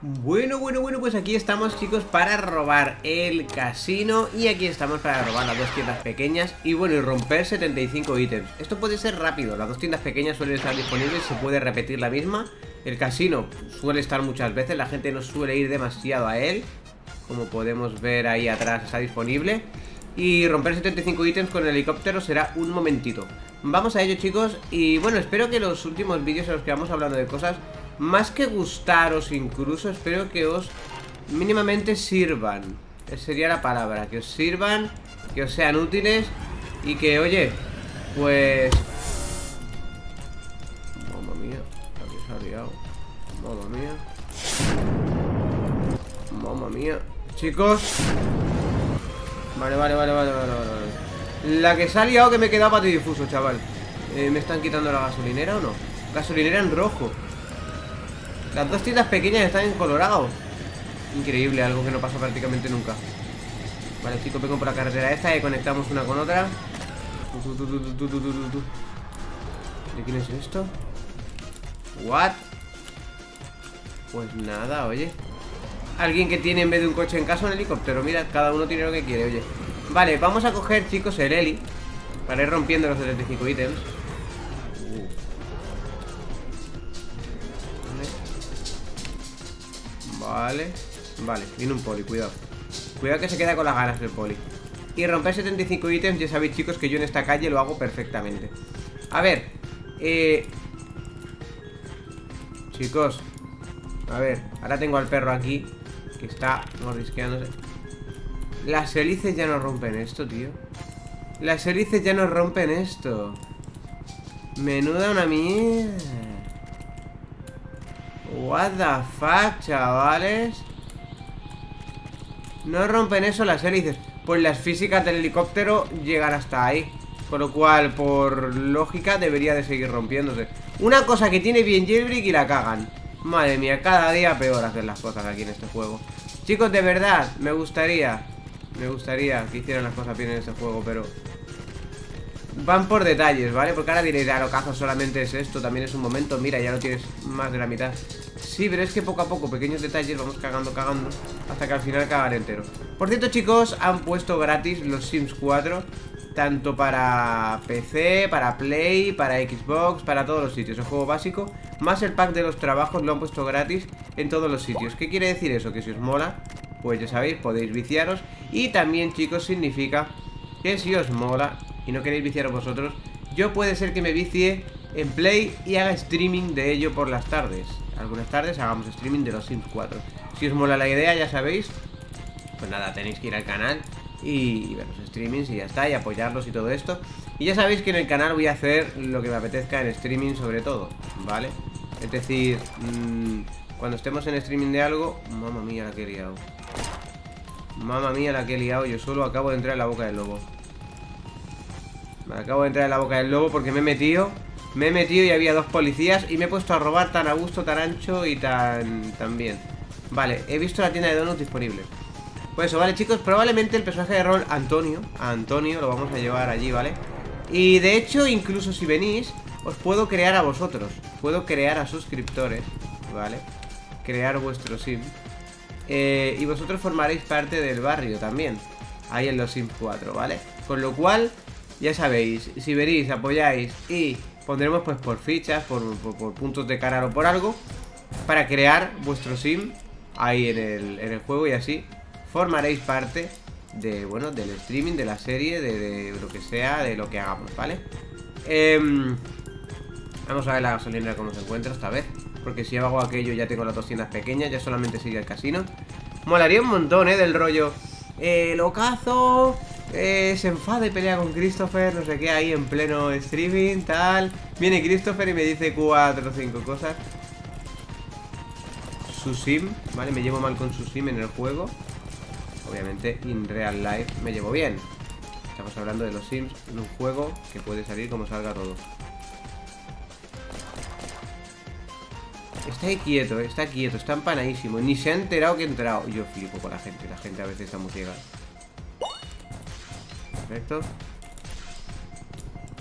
Bueno, bueno, bueno, pues aquí estamos chicos para robar el casino. Y aquí estamos para robar las dos tiendas pequeñas Y bueno, y romper 75 ítems. Esto puede ser rápido, las dos tiendas pequeñas suelen estar disponibles Se puede repetir la misma. El casino suele estar muchas veces, la gente no suele ir demasiado a él. Como podemos ver ahí atrás está disponible. Y romper 75 ítems con el helicóptero será un momentito. Vamos a ello chicos Y bueno, espero que los últimos vídeos en los que vamos hablando de cosas más que gustaros incluso, espero que os mínimamente sirvan. Esa sería la palabra, que os sirvan, que os sean útiles y que, oye, pues... Mamma mía, aquí se ha liado. Mamma mía. Mamma mía. Chicos. Vale, vale, vale, vale, vale, vale. La que se ha liado que me he quedado difuso, chaval. Eh, ¿Me están quitando la gasolinera o no? Gasolinera en rojo. Las dos tiendas pequeñas están en colorado. Increíble, algo que no pasa prácticamente nunca. Vale, chicos, vengo por la carretera esta Y conectamos una con otra. ¿De quién es esto? ¿What? Pues nada, oye. Alguien que tiene en vez de un coche en casa un helicóptero. Mira, cada uno tiene lo que quiere, oye. Vale, vamos a coger, chicos, el heli. Para ir rompiendo los 75 ítems Vale. Vale, viene un poli, cuidado. Cuidado que se queda con las ganas del poli. Y romper 75 ítems, ya sabéis chicos que yo en esta calle lo hago perfectamente. A ver Eh... Chicos A ver, ahora tengo al perro aquí Que está mordisqueándose. Las hélices ya no rompen esto, tío. Las hélices ya no rompen esto. Menuda una mierda What the fuck, chavales No rompen eso las hélices. Pues las físicas del helicóptero llegan hasta ahí. Con lo cual, por lógica, debería de seguir rompiéndose. Una cosa que tiene bien Jailbreak y la cagan. Madre mía, cada día peor hacer las cosas aquí en este juego. Chicos, de verdad, me gustaría Me gustaría que hicieran las cosas bien en este juego, pero van por detalles, ¿vale? Porque ahora diréis, ah, lo cazo solamente es esto, también es un momento, mira, ya lo tienes más de la mitad. Sí, pero es que poco a poco, pequeños detalles, vamos cagando, cagando, hasta que al final cagan entero. Por cierto, chicos, han puesto gratis los Sims 4, tanto para PC, para Play, para Xbox, para todos los sitios, el juego básico, más el pack de los trabajos lo han puesto gratis en todos los sitios. ¿Qué quiere decir eso? Que si os mola, pues ya sabéis, podéis viciaros. Y también, chicos, significa que si os mola y no queréis viciaros vosotros, yo puede ser que me vicie en Play y haga streaming de ello por las tardes. Algunas tardes hagamos streaming de los Sims 4. Si os mola la idea, ya sabéis, pues nada, tenéis que ir al canal y ver los streamings y ya está, y apoyarlos y todo esto. Y ya sabéis que en el canal voy a hacer lo que me apetezca en streaming sobre todo, ¿vale? Es decir, mmm, cuando estemos en streaming de algo... Mamma mía la que he liado. Mamma mía la que he liado, yo solo acabo de entrar en la boca del lobo. Me acabo de entrar en la boca del lobo porque me he metido Me he metido y había dos policías Y me he puesto a robar tan a gusto, tan ancho y tan, tan bien Vale, he visto la tienda de donuts disponible Pues eso, vale chicos Probablemente el personaje de rol Antonio Antonio lo vamos a llevar allí, ¿vale? Y de hecho, incluso si venís Os puedo crear a vosotros Puedo crear a suscriptores, ¿vale? Crear vuestro sim eh, Y vosotros formaréis parte del barrio también Ahí en los Sims 4, ¿vale? Con lo cual ya sabéis, si venís, apoyáis y pondremos pues por fichas, por, puntos de cara o por algo, para crear vuestro sim ahí en el, en el juego y así formaréis parte de, bueno, del streaming, de la serie, de, lo que sea, de lo que hagamos, ¿vale? Em, vamos a ver la gasolina cómo se encuentra esta vez, porque si hago aquello ya tengo las dos tiendas pequeñas, ya solamente sigue el casino. Molaría un montón, ¿eh? Del rollo, eh, lo cazo eh, se enfada y pelea con Christopher, no sé qué, ahí en pleno streaming, tal. Viene Christopher y me dice cuatro o cinco cosas. Su sim, ¿vale? Me llevo mal con su sim en el juego. Obviamente, in real life me llevo bien. Estamos hablando de los sims en un juego que puede salir como salga todo. Está ahí quieto, está quieto, está empanadísimo. Ni se ha enterado que he entrado. Yo flipo con la gente, la gente a veces está muy ciega. Perfecto.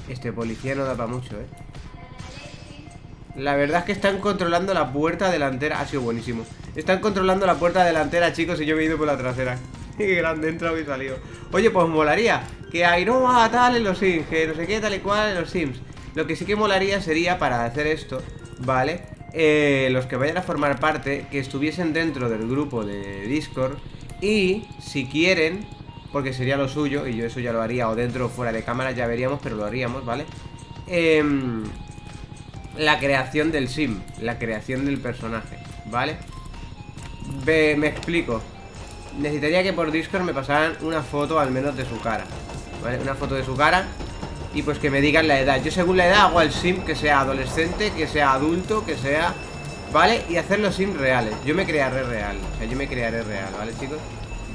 Este policía no da para mucho, ¿eh? La verdad es que están controlando la puerta delantera Ha sido buenísimo Están controlando la puerta delantera, chicos Y yo me he ido por la trasera Qué grande, entrado y salido Oye, pues molaría Que a tal en los Sims Que no sé qué, tal y cual en los Sims Lo que sí que molaría sería para hacer esto ¿Vale? Eh, los que vayan a formar parte Que estuviesen dentro del grupo de Discord Y si quieren Porque sería lo suyo Y yo eso ya lo haría O dentro o fuera de cámara Ya veríamos, pero lo haríamos, ¿vale? Eh la creación del sim, la creación del personaje, ¿vale? me explico. Necesitaría que por Discord me pasaran una foto al menos de su cara, ¿vale? Una foto de su cara y pues que me digan la edad. Yo según la edad hago el sim que sea adolescente, que sea adulto, que sea... ¿Vale? Y hacer los sims reales. Yo me crearé real, o sea, yo me crearé real, ¿vale, chicos?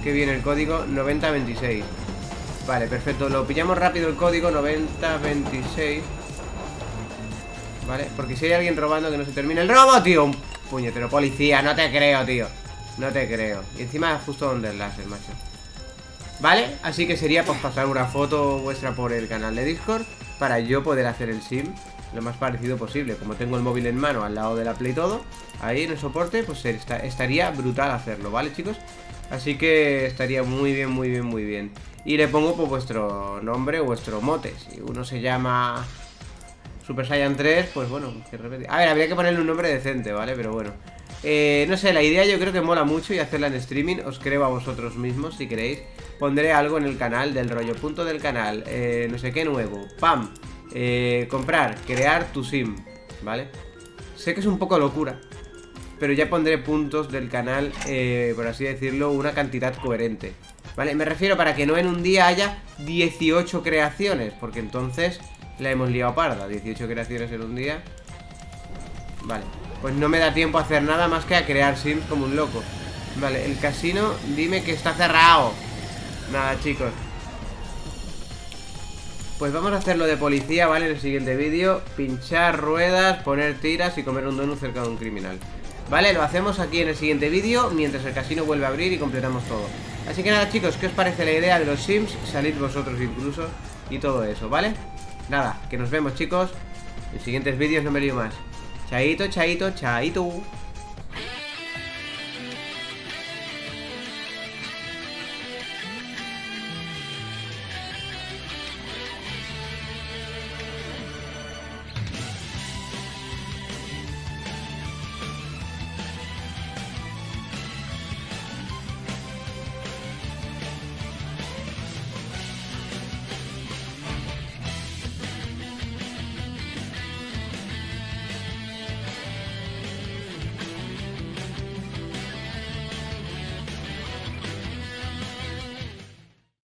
Que viene el código 9026. Vale, perfecto. Lo pillamos rápido el código 9026. ¿Vale? Porque si hay alguien robando que no se termine el robo, tío Un puñetero policía, no te creo, tío No te creo Y encima justo donde el láser, macho ¿Vale? Así que sería pues pasar una foto vuestra por el canal de Discord Para yo poder hacer el sim Lo más parecido posible Como tengo el móvil en mano al lado de la Play todo Ahí en el soporte, pues estaría brutal hacerlo, ¿vale, chicos? Así que estaría muy bien, muy bien, muy bien Y le pongo pues vuestro nombre o vuestro mote Si uno se llama Super Saiyan 3, pues bueno, que A ver, habría que ponerle un nombre decente, ¿vale? Pero bueno. Eh, no sé, la idea yo creo que mola mucho y hacerla en streaming. Os creo a vosotros mismos si queréis. Pondré algo en el canal, del rollo punto del canal. Eh, no sé qué nuevo. ¡Pam! Eh, comprar, crear tu sim, ¿vale? Sé que es un poco locura. Pero ya pondré puntos del canal, por así decirlo, una cantidad coherente. ¿Vale? Me refiero para que no en un día haya 18 creaciones. Porque entonces la hemos liado parda 18 creaciones en un día Vale Pues no me da tiempo a hacer nada más que a crear sims como un loco Vale, el casino Dime que está cerrado Nada, chicos Pues vamos a hacerlo de policía, ¿vale? En el siguiente vídeo Pinchar ruedas, poner tiras y comer un donut cerca de un criminal ¿Vale? Lo hacemos aquí en el siguiente vídeo Mientras el casino vuelve a abrir y completamos todo Así que nada chicos, ¿qué os parece la idea de los sims? Salid vosotros incluso Y todo eso, ¿vale? Nada, que nos vemos chicos En siguientes vídeos no me lío más Chaito, chaito, chaito